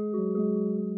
Música